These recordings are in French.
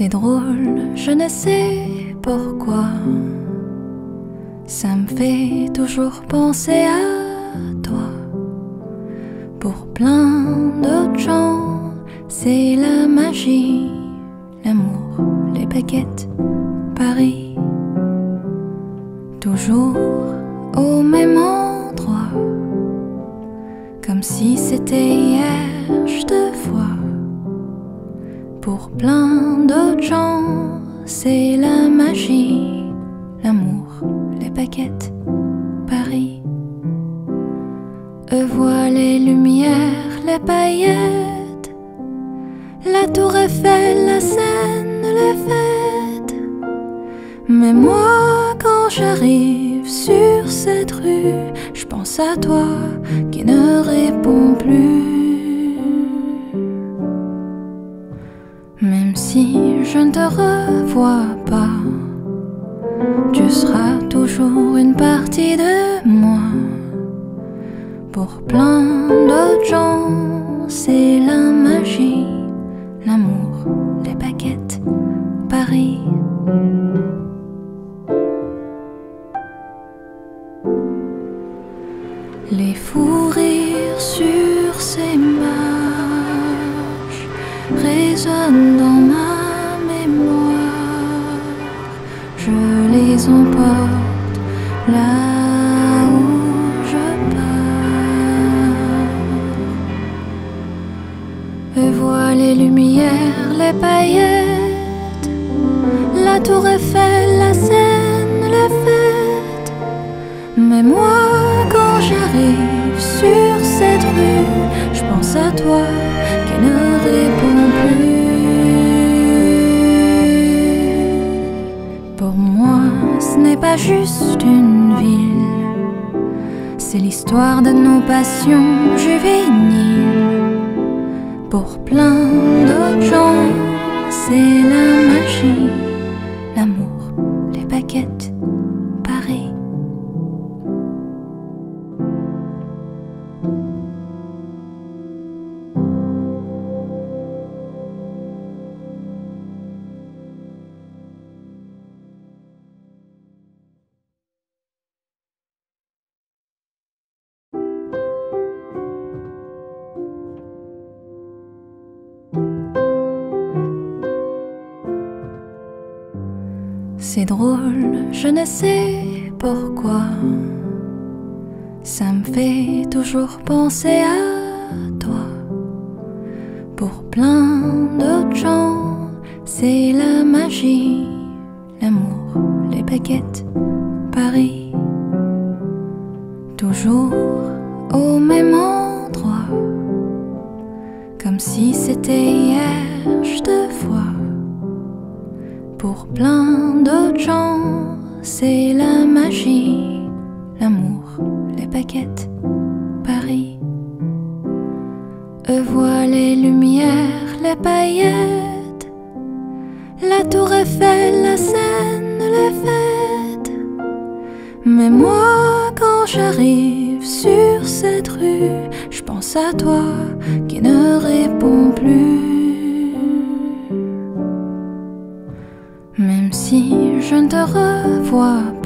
C'est drôle, je ne sais pourquoi. Ça me fait toujours penser à toi. Pour plein d'autres gens, c'est la magie, l'amour, les baguettes, Paris. Toujours au même endroit, comme si c'était hier, c'est la magie, l'amour, les baguettes, Paris. Eux voient les lumières, les paillettes, la tour Eiffel, la Seine, les fêtes. Mais moi, quand j'arrive sur cette rue, je pense à toi la tour Eiffel, la Seine, les fêtes. Mais moi, quand j'arrive sur cette rue, je pense à toi qui ne réponds plus. Pour moi, ce n'est pas juste une ville, c'est l'histoire de nos passions juvéniles. Pour plein d'autres gens, c'est la magie, l'amour, drôle, je ne sais pourquoi. Ça me fait toujours penser à toi. Pour plein d'autres gens, c'est la magie, l'amour, les baguettes, Paris. Toujours au même endroit, comme si c'était hier, je te plein d'autres gens, c'est la magie, l'amour, les baguettes, Paris. Eux voient les lumières, les paillettes, la tour Eiffel, la Seine, les fêtes. Mais moi, quand j'arrive sur cette rue, je pense à toi qui je ne te revois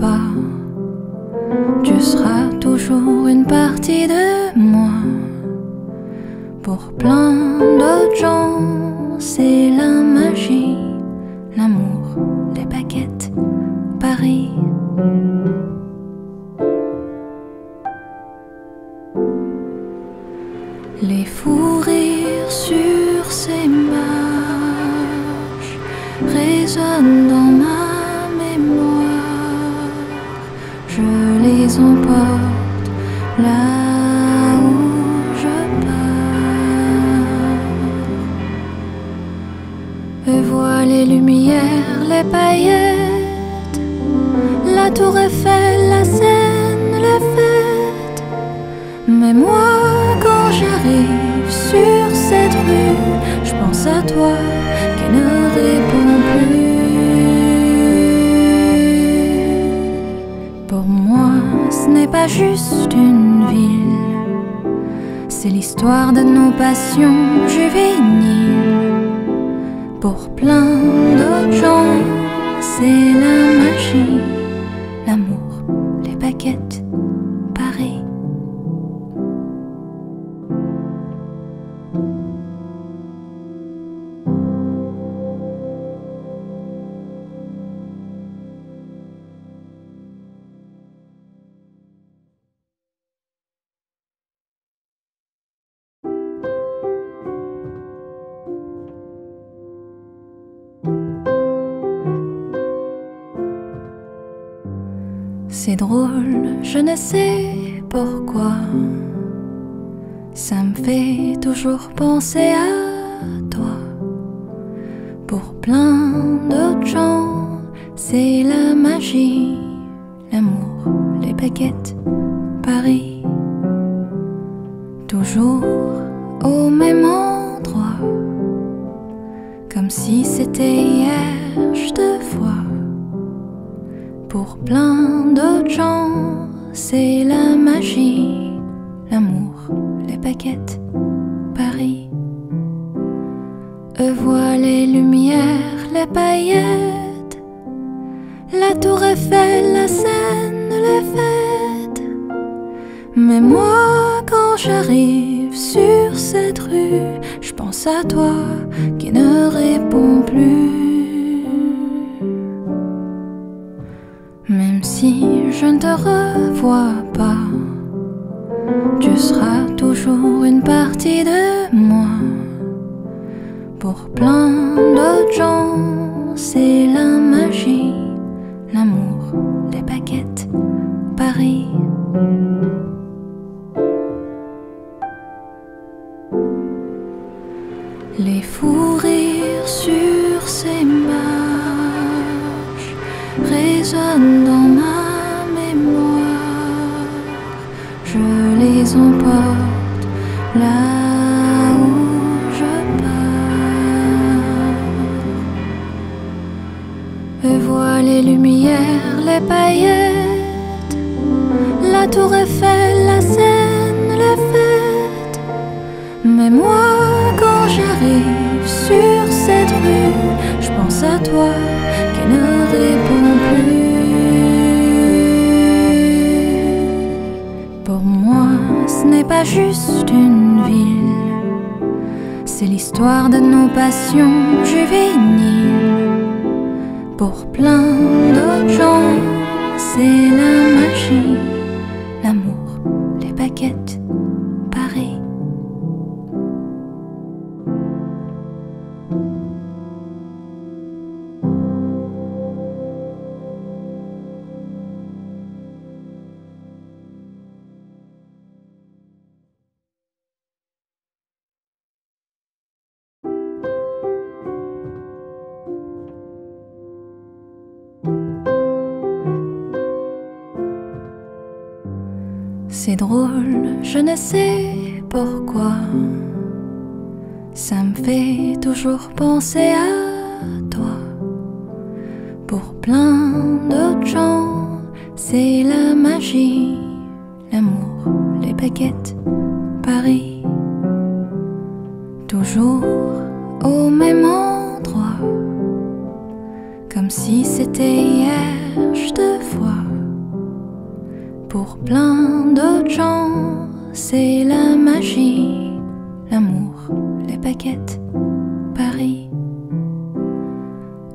ne sais pourquoi. Ça me fait toujours penser à toi. Pour plein d'autres gens, c'est la magie, l'amour, les baguettes, Paris. Toujours au même endroit, comme si c'était hier, je te vois. Pour plein d'autres gens, c'est la magie, l'amour, les baguettes, Paris. Eux voient les lumières, les paillettes, la tour Eiffel, la Seine, les fêtes. Mais moi, quand j'arrive sur cette rue, je pense à toi qui ne réponds plus. Si je ne te revois pas, tu seras toujours une partie de moi. Pour plein d'autres gens, c'est la magie, l'amour, les baguettes, Paris. Les fous rires sur ces marches résonnent dans les emporte là où je pars. Eux voient les lumières, les paillettes, la tour Eiffel, la Seine, les fêtes. Mais moi, quand j'arrive sur cette rue, je pense à toi n'est pas juste une ville, c'est l'histoire de nos passions juvéniles. Pour plein d'autres gens, c'est la magie, je ne sais pourquoi. Ça me fait toujours penser à toi. Pour plein d'autres gens, c'est la magie, l'amour, les baguettes, Paris. Toujours au même endroit, comme si c'était hier, je te vois. Pour plein d'autres gens, c'est la magie, l'amour, les baguettes, Paris.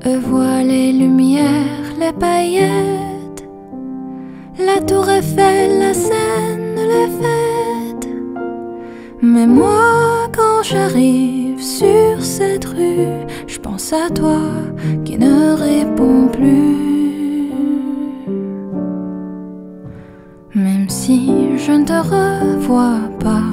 Eux voient les lumières, les paillettes, la tour Eiffel, la Seine, les fêtes. Mais moi, quand j'arrive sur cette rue, je pense à toi qui ne réponds plus. Je ne te revois pas,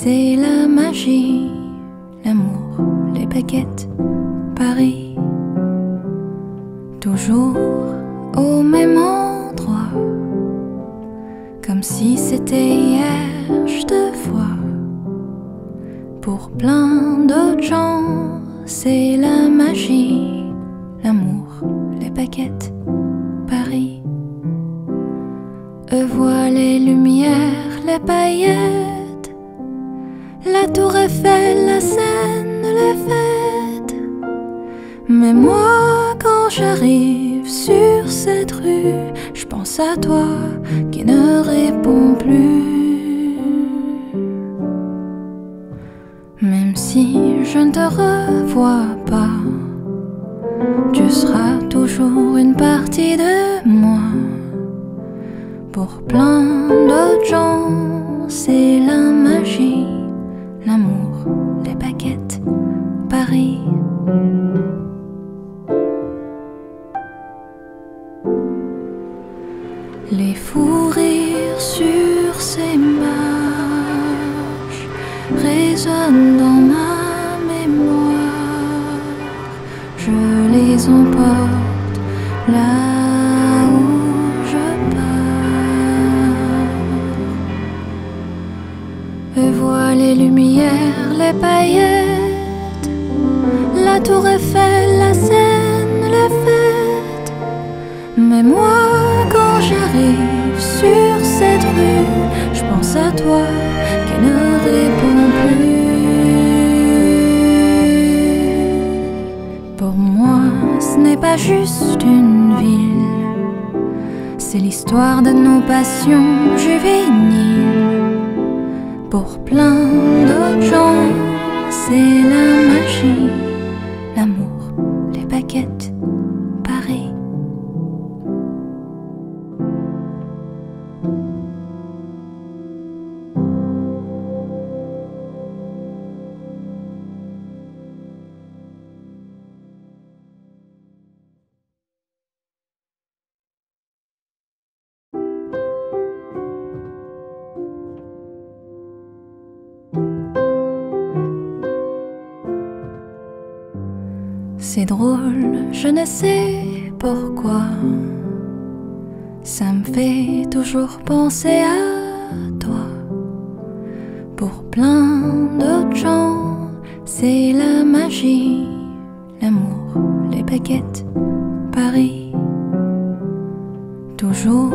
c'est la magie, l'amour, les baguettes, Paris. Toujours au même endroit, comme si c'était hier, je te vois. Pour plein d'autres gens, c'est la magie, l'amour, les baguettes, Paris. Eux voient les lumières, les paillettes, la tour Eiffel, la Seine, les fêtes. Mais moi, quand j'arrive sur cette rue, je pense à toi qui ne répond plus. Même si je ne te revois pas, tu seras toujours une partie de moi. Pour plein d'autres gens, l'histoire de nos passions juvéniles. Pour plein d'autres gens, c'est la magie, ne sais pourquoi. Ça me fait toujours penser à toi. Pour plein d'autres gens, c'est la magie, l'amour, les baguettes, Paris. Toujours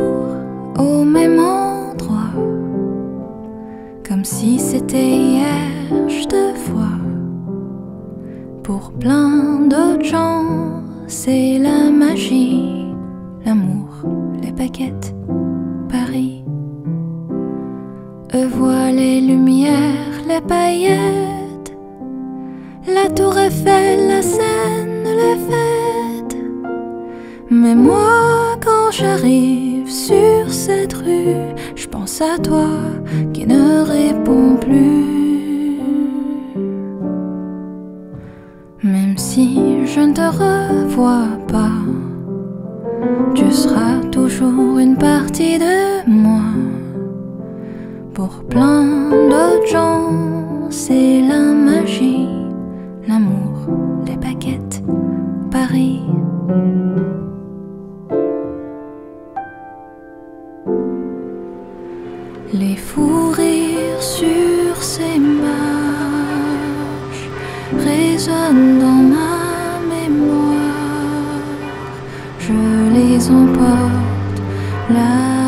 au même endroit, comme si c'était hier, je te vois. Pour plein d'autres gens, c'est la magie, l'amour, les baguettes, Paris. Eux voient les lumières, les paillettes, la tour Eiffel, la Seine, les fêtes. Mais moi, quand j'arrive sur cette rue, je pense à toi qui ne répond plus. Même si je ne te revois pas, tu seras toujours une partie de emporte là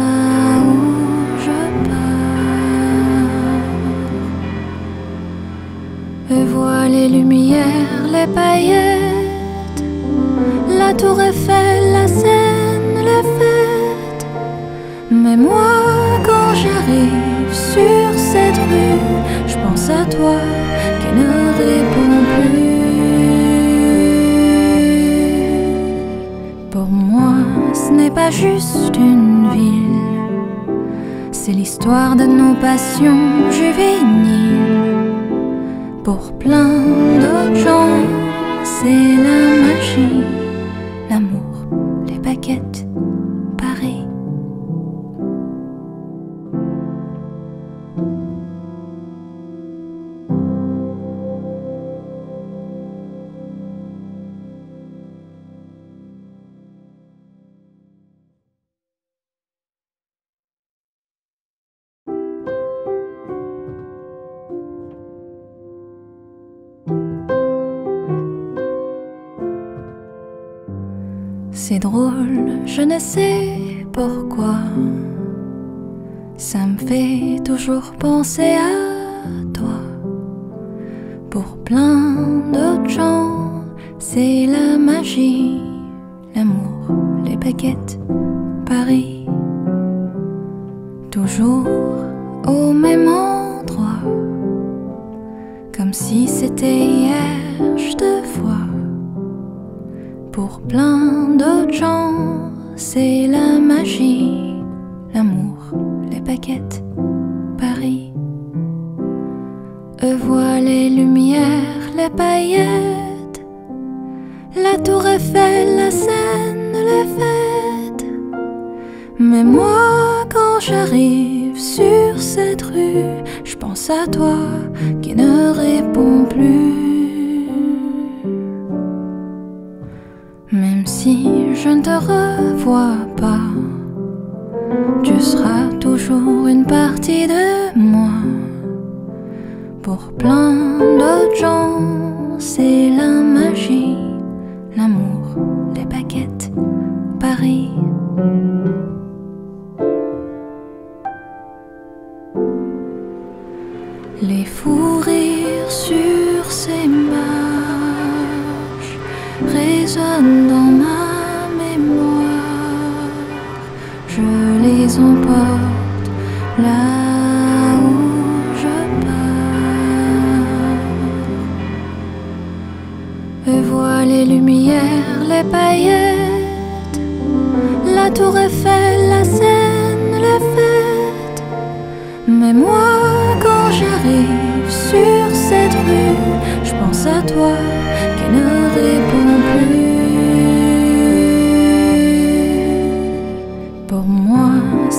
comme si c'était hier, je te vois. Pour plein d'autres gens, c'est la magie, l'amour, les baguettes, Paris. Eux voient les lumières, les paillettes, la tour Eiffel, la Seine, les fêtes. Mais moi, quand j'arrive sur cette rue, je pense à toi qui ne répond plus. Même si je ne te revois pas, tu seras toujours une partie de moi. Pour plein d'autres gens, c'est la magie, l'amour, les baguettes, Paris. Dans ma mémoire. Je les emporte là où je pars. Et vois les lumières, les paillettes, la tour Eiffel, la Seine, les fêtes. Mais moi, quand j'arrive sur cette rue, je pense à toi qui ne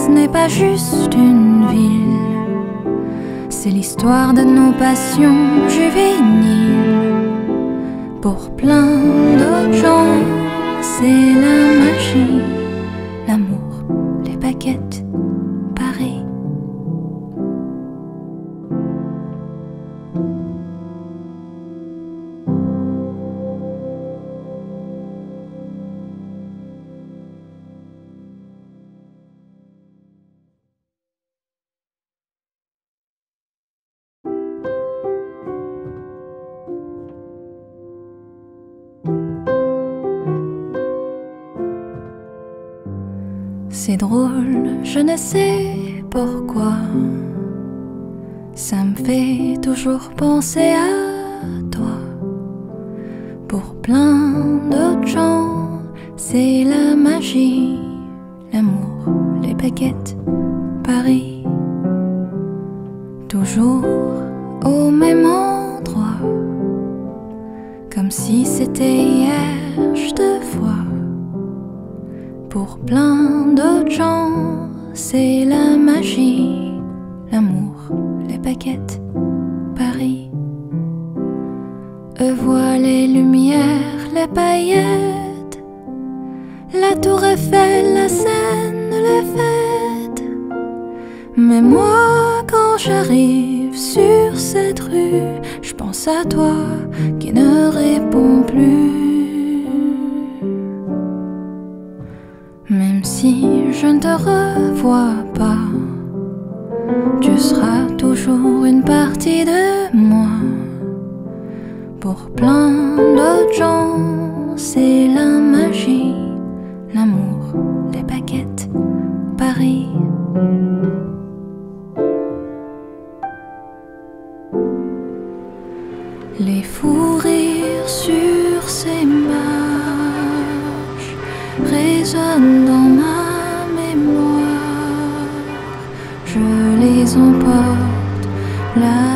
ce n'est pas juste une ville, c'est l'histoire de nos passions juvéniles. Pour plein d'autres gens, c'est la magie, l'amour, les baguettes, drôle, les emporte là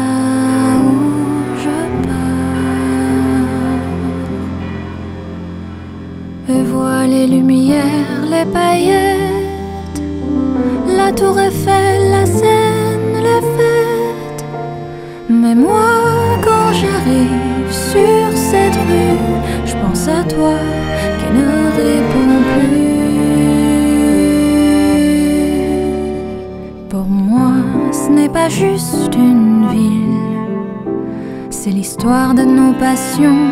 nos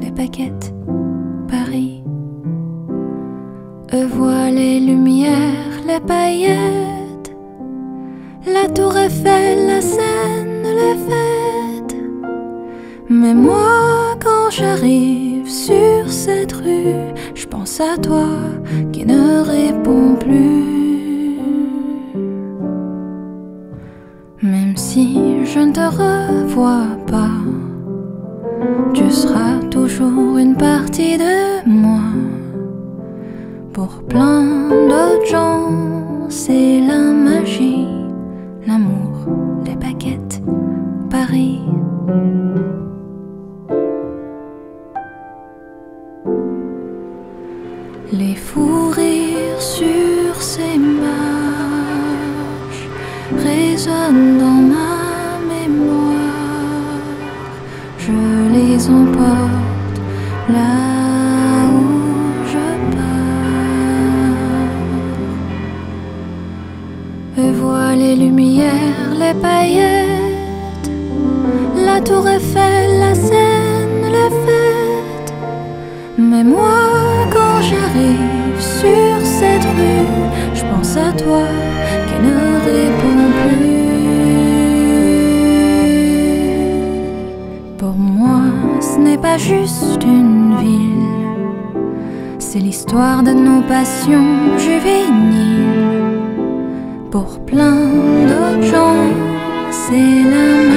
les paquettes, Paris. Eux voient les lumières, les paillettes, la tour Eiffel, la Seine, les fêtes. Mais moi, quand j'arrive sur cette rue, je pense à toi qui ne réponds plus. Même si je ne te revois pas, tu seras une partie de moi. Pour plein d'autres gens, c'est la magie, l'amour, les paquettes, Paris. Les fous rires sur ces marches résonnent dans ma mémoire. Je les emporte à toi qui ne réponds plus. Pour moi, ce n'est pas juste une ville, c'est l'histoire de nos passions juvéniles. Pour plein d'autres gens, c'est la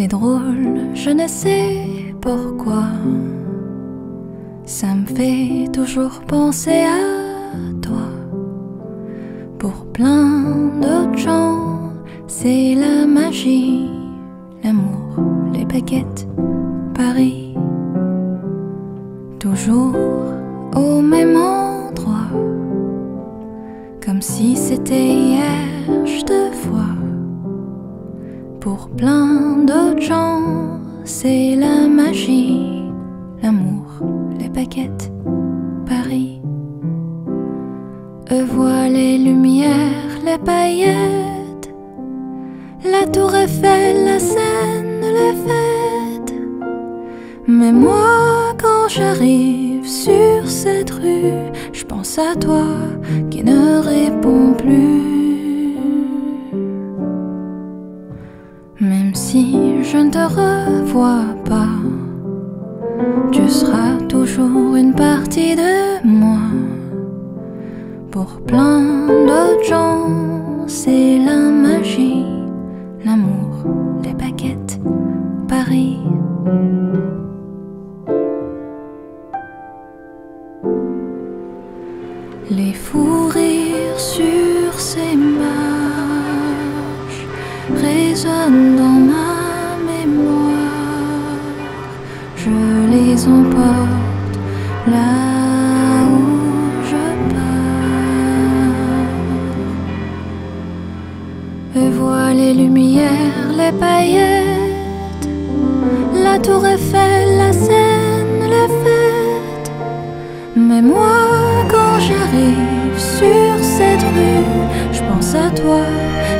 C'est drôle, je ne sais pourquoi. Ça me fait toujours penser à toi. Pour plein d'autres gens, c'est la magie, l'amour, les baguettes, Paris. Toujours au même endroit, comme si c'était hier, je te vois. Pour plein d'autres gens, c'est la magie, l'amour, les baguettes, Paris. Eux voient les lumières, les paillettes, la tour Eiffel, la Seine, les fêtes. Mais moi, quand j'arrive sur cette rue, je pense à toi les paillettes, la tour Eiffel, la Seine, les fêtes. Mais moi, quand j'arrive sur cette rue, je pense à toi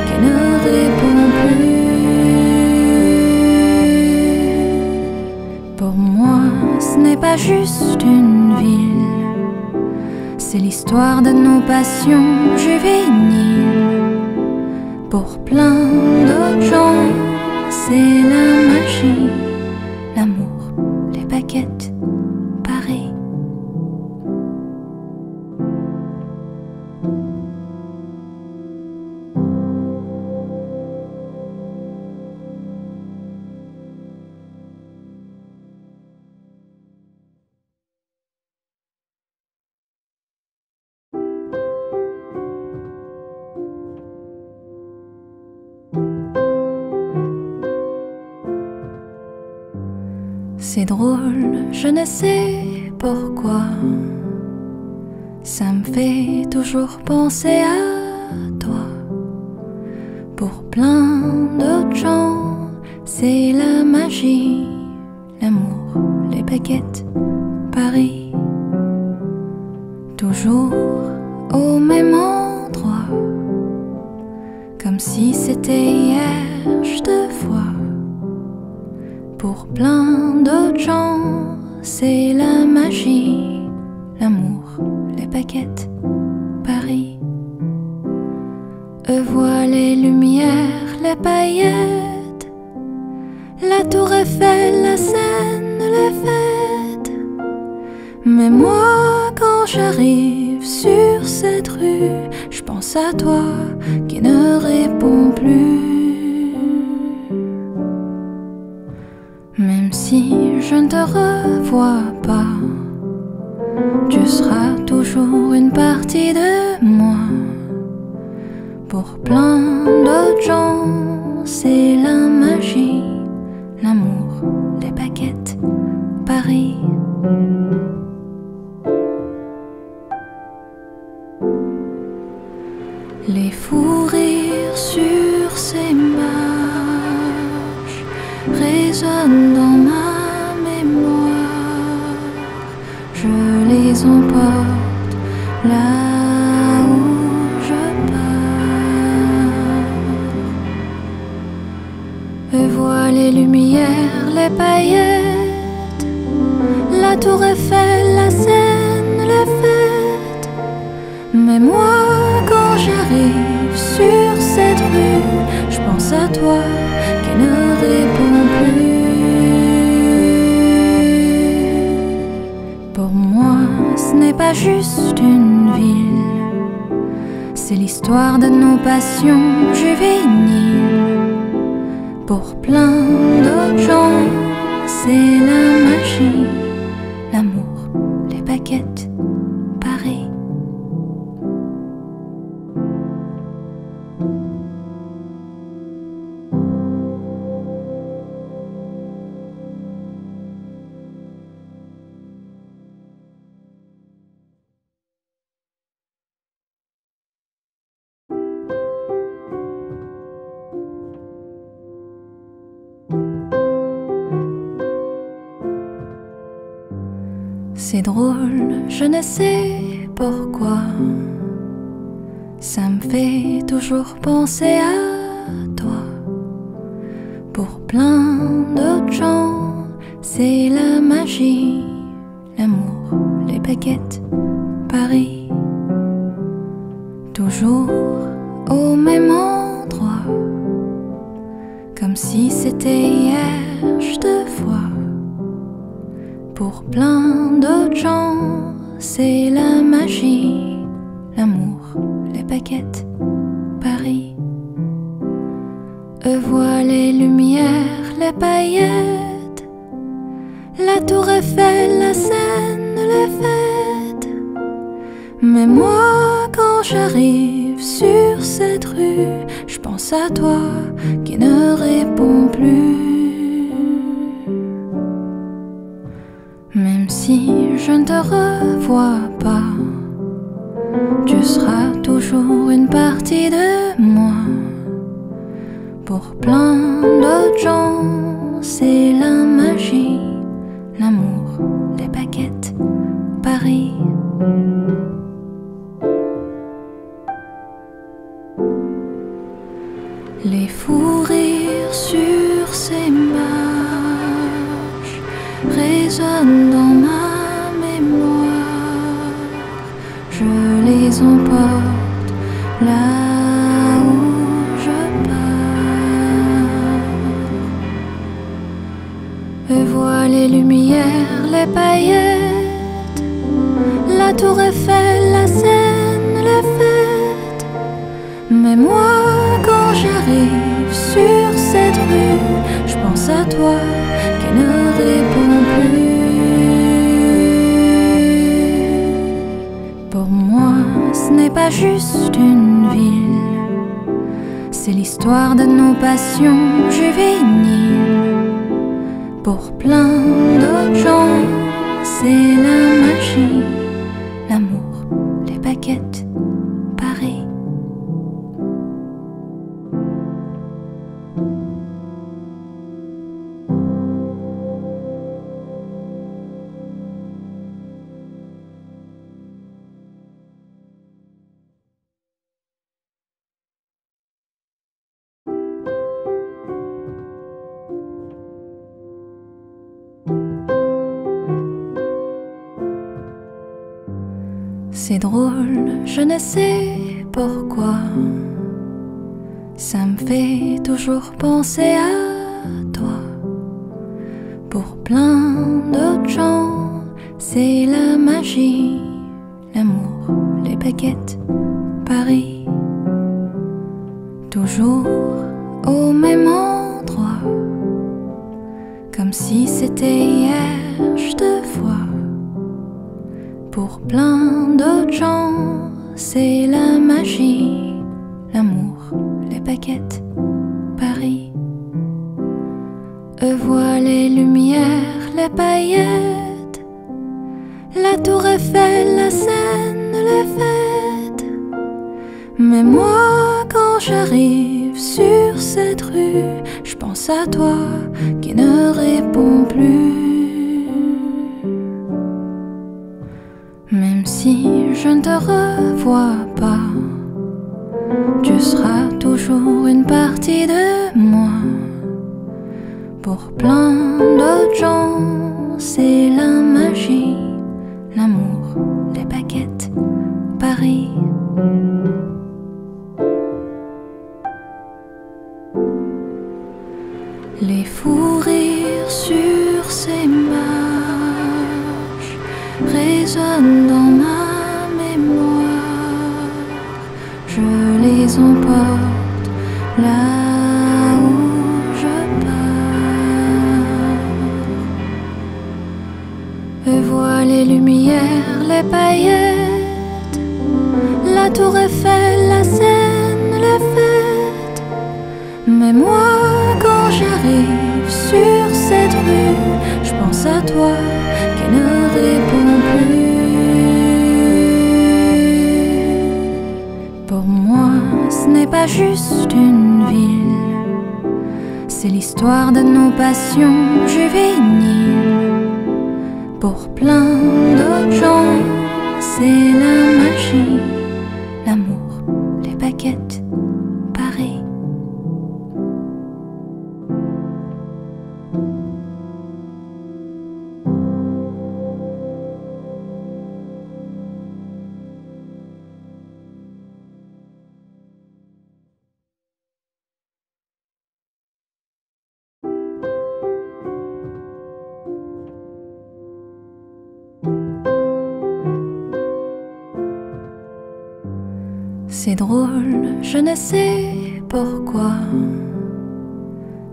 qui ne réponds plus. Pour moi, ce n'est pas juste une ville, c'est l'histoire de nos passions juvéniles. Pour plein gens, c'est la magie, ne sais pourquoi. Ça me fait toujours penser à toi. Pour plein d'autres gens, c'est la magie, l'amour, les baguettes, Paris. Toujours au même endroit, comme si c'était hier, je te vois. Pour plein d'autres gens, c'est la magie, l'amour, les baguettes, Paris. Eux les lumières, les paillettes, la tour Eiffel, la Seine, les fêtes. Mais moi, quand j'arrive sur cette rue, je pense à toi qui ne réponds plus. Pas, tu seras toujours une partie de C'est drôle, je ne sais pourquoi. Ça me fait toujours penser à toi. Pour plein d'autres gens, c'est la magie, l'amour, les baguettes ne répond plus. Pour moi, ce n'est pas juste une ville, c'est l'histoire de nos passions juvéniles. Pour plein d'autres gens, c'est la magie. passer, pourquoi Ça me fait toujours penser à toi. Pour plein d'autres gens, c'est la magie, l'amour, les baguettes voix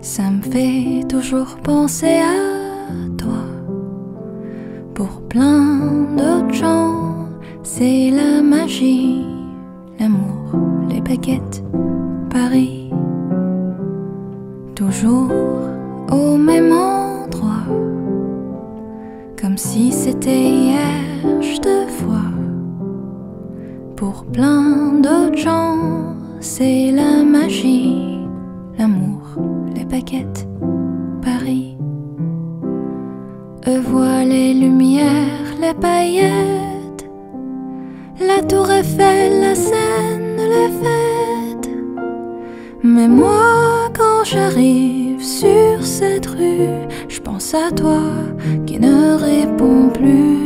Ça me fait toujours penser à toi. Pour plein d'autres gens, c'est la magie, l'amour, les baguettes, Paris. Toujours au même endroit, comme si c'était hier, je te vois. Pour plein d'autres gens, c'est la magie, l'amour, les baguettes, Paris. Eux voient les lumières, les paillettes, la tour Eiffel, la Seine, les fêtes. Mais moi, quand j'arrive sur cette rue, je pense à toi qui ne répond plus.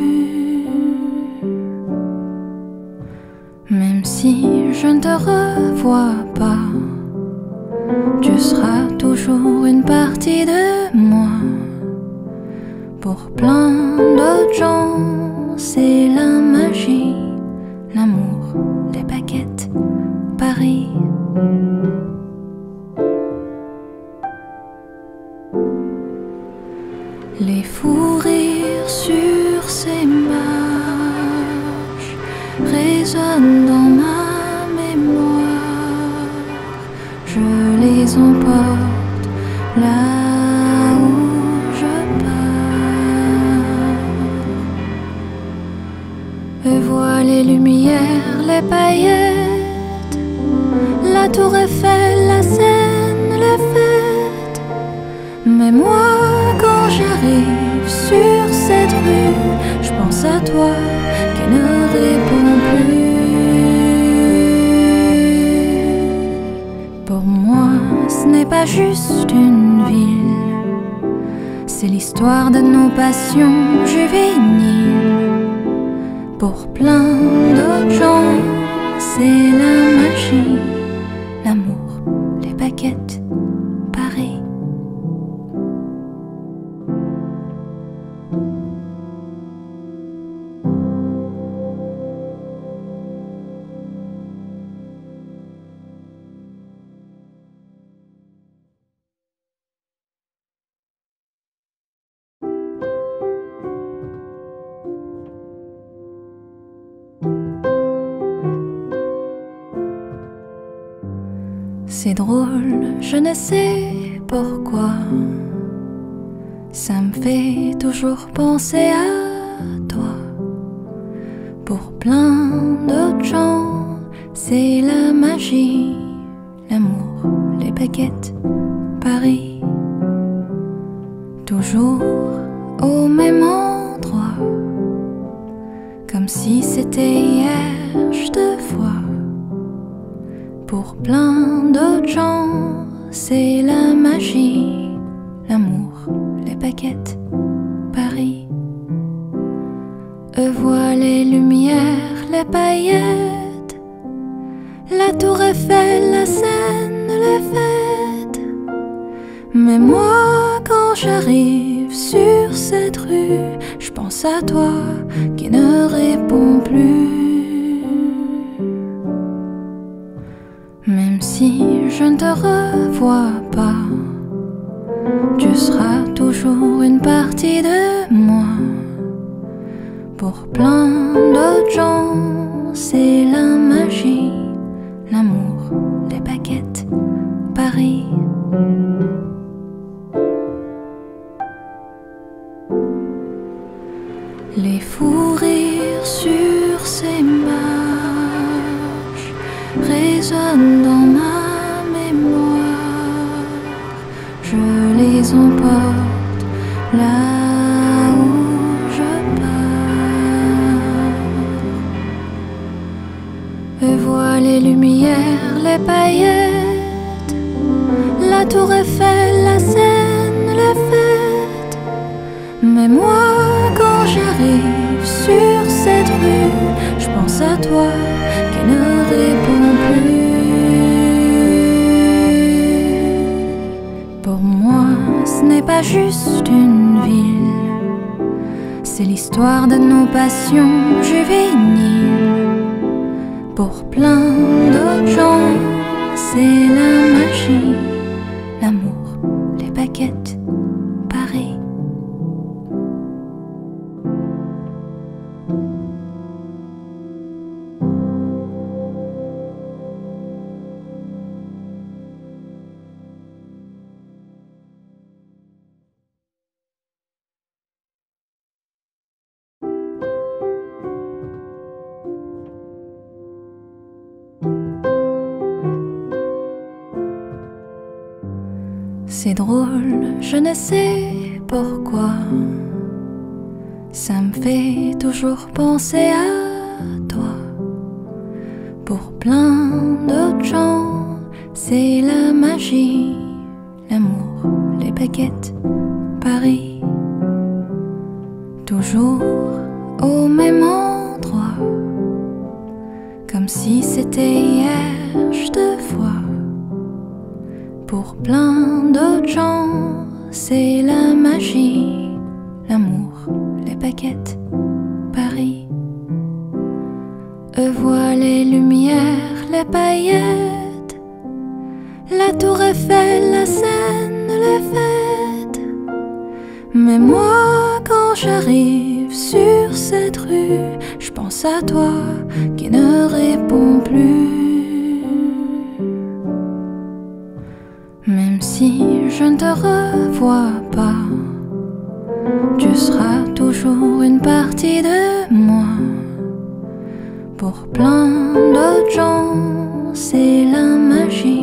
Même si je ne te revois pas, tu seras toujours une partie de moi. Pour plein d'autres gens, c'est la magie, l'amour, les baguettes, Paris. Les fous rires sur ces marches résonnent dans ma mémoire. Je les emporte paillettes, la tour Eiffel, la Seine, les fêtes. Mais moi, quand j'arrive sur cette rue, je pense à toi qui ne répond plus. Pour moi, ce n'est pas juste une ville, c'est l'histoire de nos passions juvéniles. Pour plein d'autres gens, c'est la magie, sais pourquoi? Ça me fait toujours penser à toi. Pour plein d'autres gens, c'est la magie, l'amour, les baguettes, Pour plein d'autres gens, c'est la magie, les baguettes, Paris. Toujours au même endroit, comme si c'était hier, je te vois. Pour plein d'autres gens, c'est la magie, l'amour, les baguettes, Paris. Eux voient les lumières, les paillettes, la tour Eiffel, la Seine, Mais moi, quand j'arrive sur cette rue, je pense à toi qui ne réponds plus. Même si je ne te revois pas, tu seras toujours une partie de moi. Pour plein d'autres gens, c'est la magie,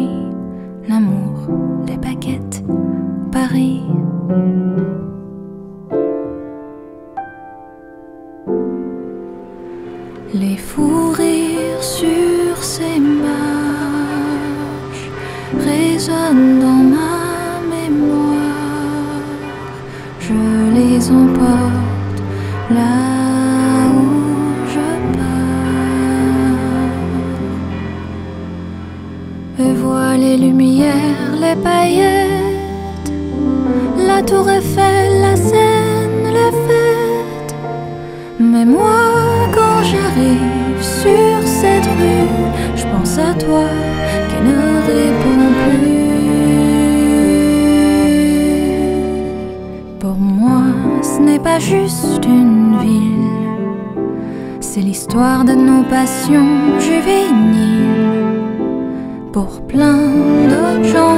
Pour plein d'autres gens,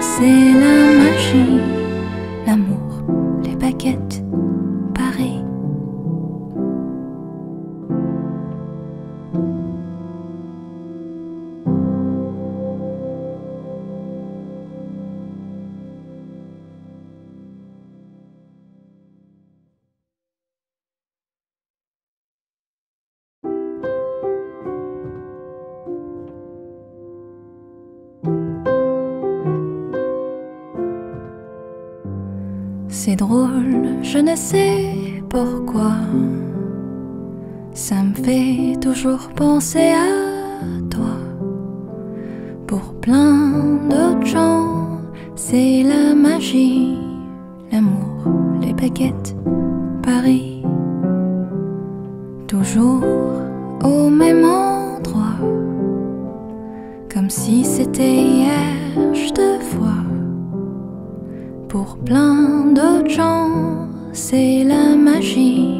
c'est la magie, penser à toi. Pour plein d'autres gens, c'est la magie, l'amour, les baguettes, Paris. Toujours au même endroit, comme si c'était hier, je te vois. Pour plein d'autres gens, c'est la magie,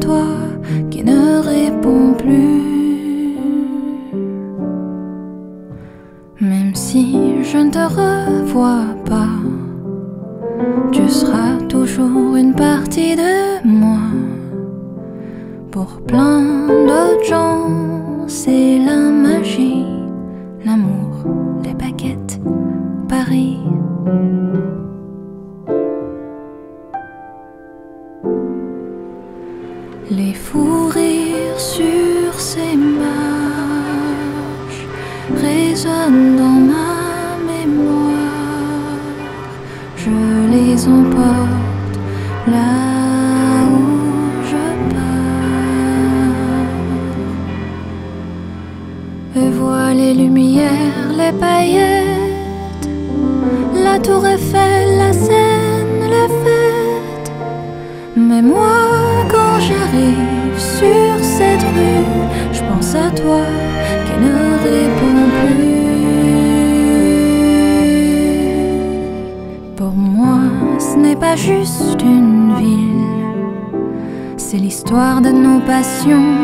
toi qui ne réponds plus. Même si je ne te revois pas, tu seras toujours une partie de Les fous rires sur ces marches résonnent dans ma mémoire. Je les emporte là nos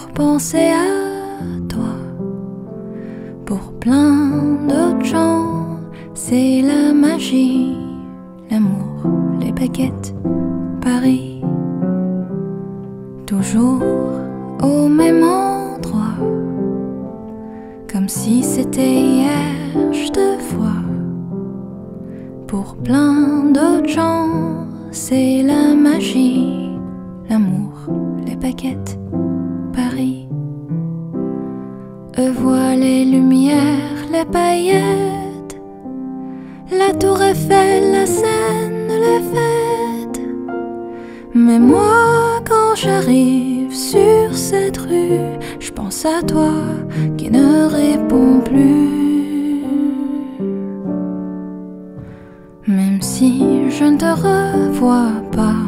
toujours penser à toi. Pour plein d'autres gens, c'est la magie, l'amour, les baguettes, Paris. Toujours au même endroit, comme si c'était hier, je te vois. Pour plein d'autres gens, c'est la magie, l'amour, les paquettes, les paillettes, la tour Eiffel, la Seine, les fêtes. Mais moi, quand j'arrive sur cette rue, je pense à toi qui ne réponds plus. Même si je ne te revois pas,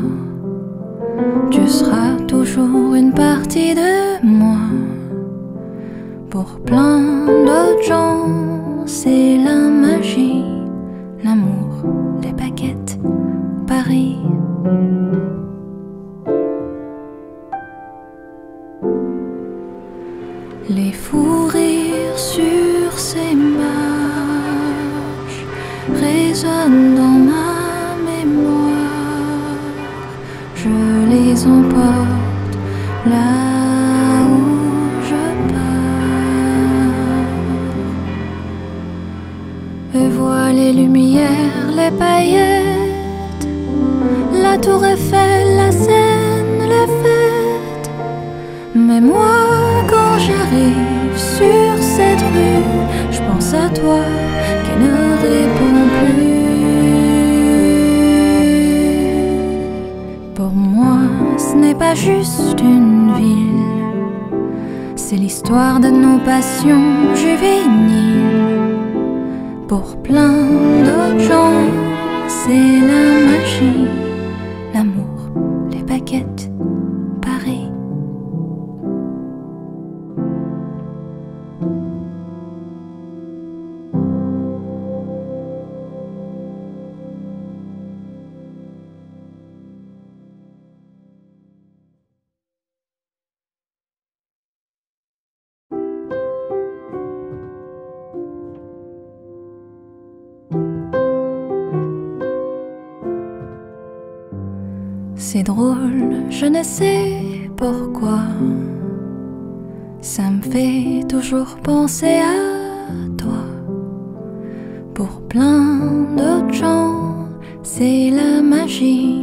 tu seras toujours une partie de moi. Pour plein d'autres gens, c'est la magie, l'amour, ne réponds plus. Pour moi, ce n'est pas juste une ville, c'est l'histoire de nos passions juvéniles. Pour plein d'autres gens, c'est la magie, C'est drôle, je ne sais pourquoi. Ça me fait toujours penser à toi. Pour plein d'autres gens, c'est la magie.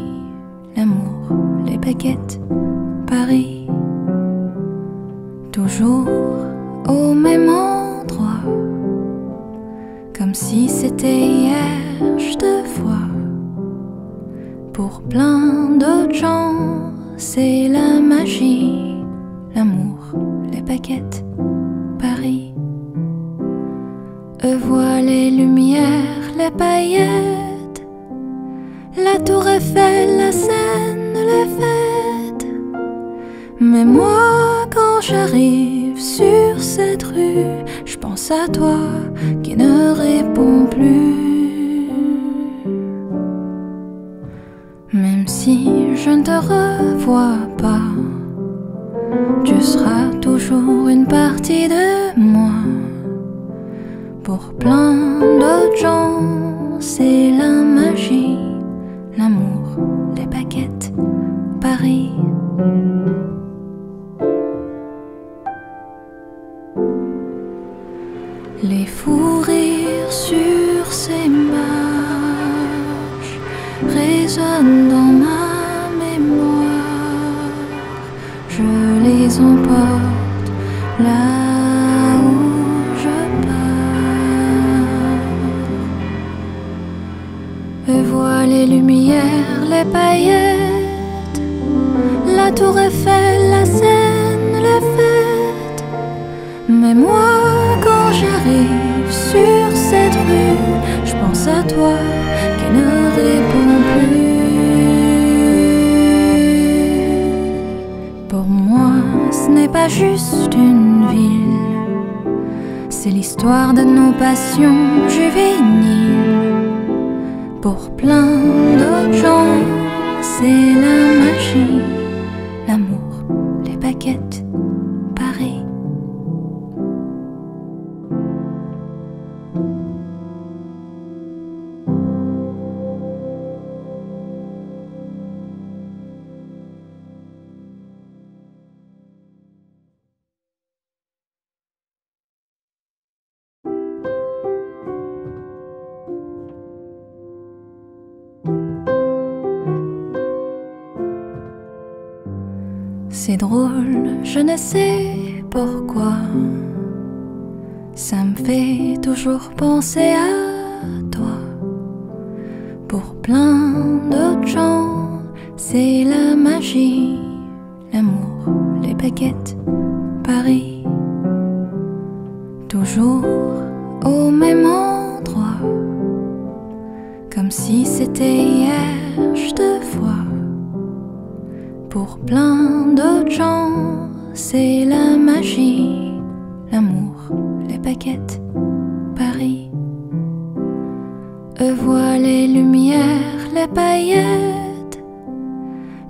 vois les lumières, les paillettes,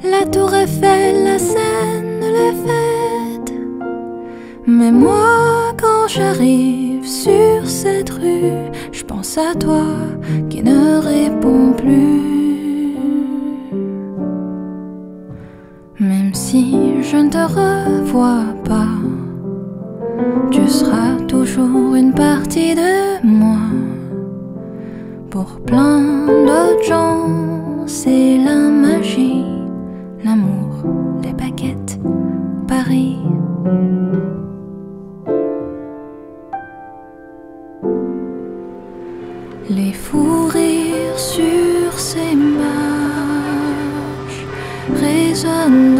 la tour Eiffel, la scène, les fêtes. Mais moi, quand j'arrive sur cette rue, je pense à toi qui ne réponds plus. Même si je ne te revois pas, tu seras toujours une partie de pour plein de gens, c'est la magie, l'amour, les baguettes, Paris. Les fous rires sur ces marches résonnent.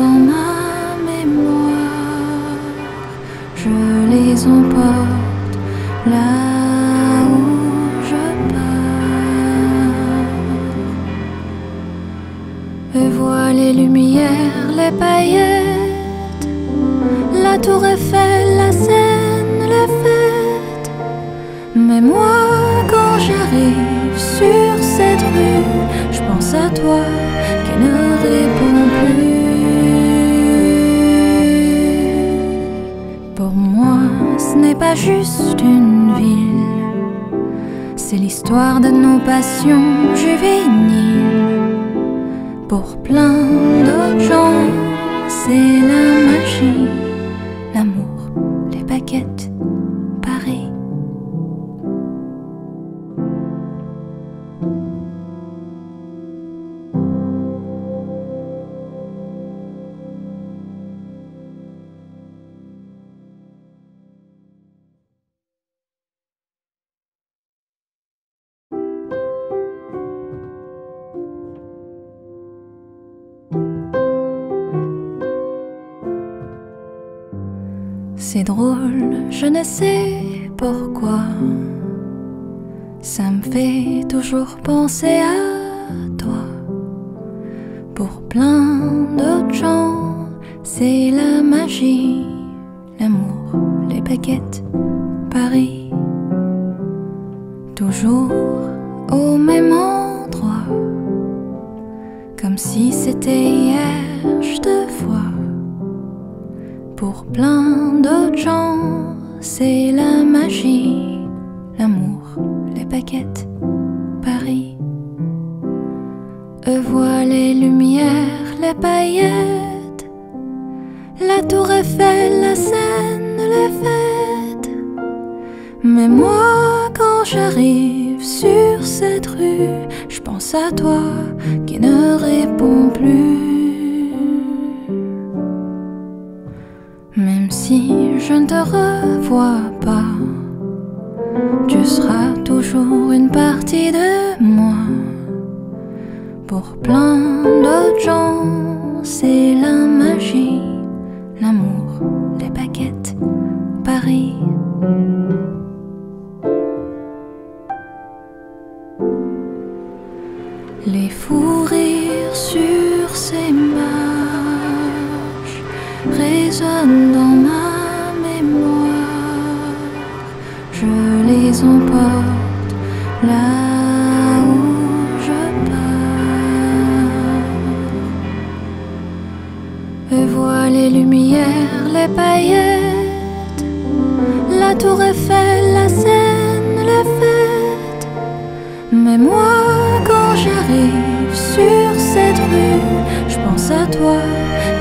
juste une ville, c'est l'histoire de nos passions juvéniles. Pour plein d'autres gens, c'est la magie. C'est drôle, je ne sais pourquoi. Ça me fait toujours penser à toi. Pour plein d'autres gens, c'est la magie, l'amour, les baguettes, Et vois les lumières, les paillettes, la tour Eiffel, la Seine, les fêtes. Mais moi, quand j'arrive sur cette rue, je pense à toi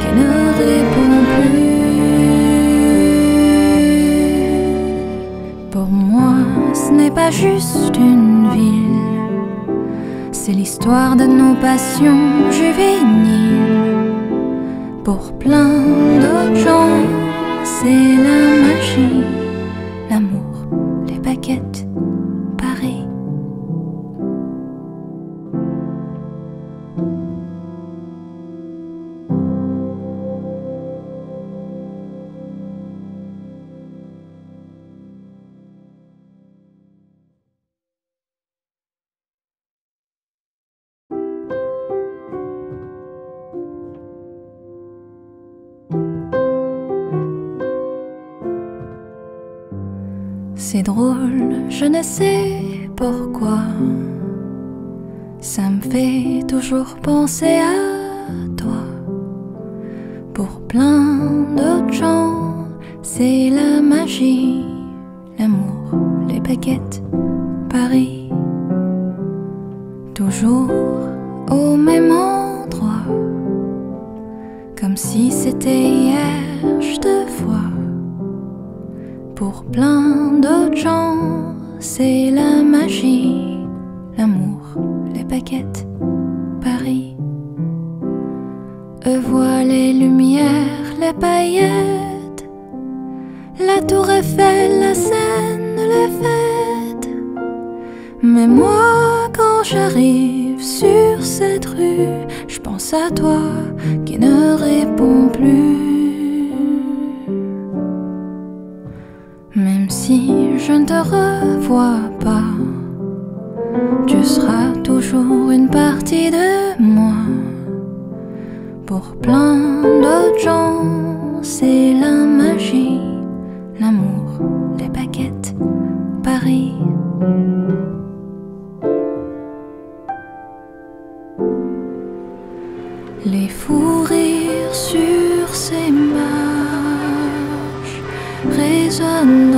qui ne réponds plus. Pour moi, ce n'est pas juste une ville, c'est l'histoire de nos passions juvéniles. Pour plein d'autres gens, c'est la magie, ne sais pourquoi. Ça me fait toujours penser à toi. Pour plein d'autres gens, c'est la magie, l'amour, les baguettes, Paris. Toujours au même endroit, comme si c'était hier, je te vois. Pour plein d'autres gens, c'est la magie, l'amour, les baguettes, Paris. Eux les lumières, les paillettes, la tour Eiffel, la Seine, les fêtes. Mais moi, quand j'arrive sur cette rue, je pense à toi qui ne réponds plus. Je ne te revois pas, tu seras toujours une partie de moi. Pour plein d'autres gens, c'est la magie, l'amour, les baguettes, Paris. Les fous rires sur ces marches résonnent